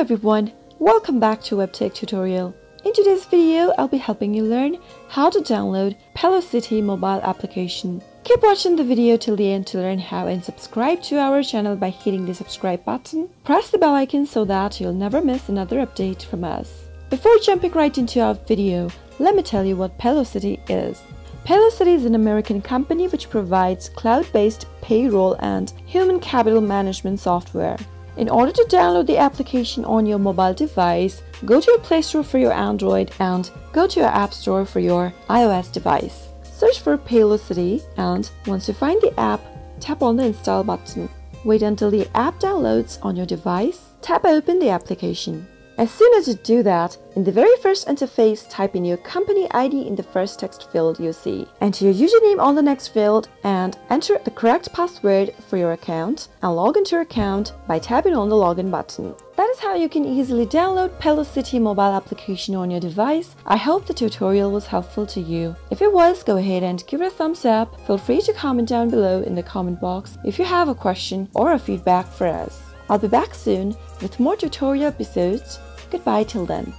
everyone, welcome back to WebTech tutorial. In today's video, I'll be helping you learn how to download Paylocity mobile application. Keep watching the video till the end to learn how and subscribe to our channel by hitting the subscribe button. Press the bell icon so that you'll never miss another update from us. Before jumping right into our video, let me tell you what Paylocity is. Paylocity is an American company which provides cloud-based payroll and human capital management software. In order to download the application on your mobile device, go to your Play Store for your Android and go to your App Store for your iOS device. Search for Paylocity and once you find the app, tap on the install button. Wait until the app downloads on your device, tap open the application. As soon as you do that, in the very first interface, type in your company ID in the first text field you see. Enter your username on the next field and enter the correct password for your account and log into your account by tapping on the login button. That is how you can easily download Paylocity mobile application on your device. I hope the tutorial was helpful to you. If it was, go ahead and give it a thumbs up. Feel free to comment down below in the comment box if you have a question or a feedback for us. I'll be back soon with more tutorial episodes Goodbye till then.